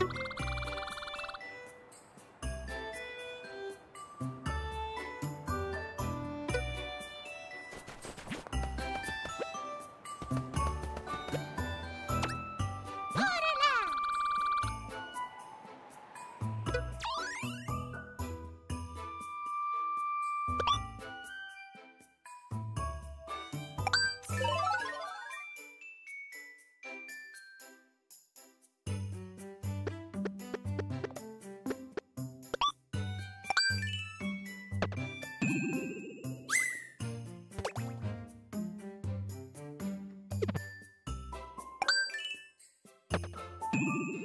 you you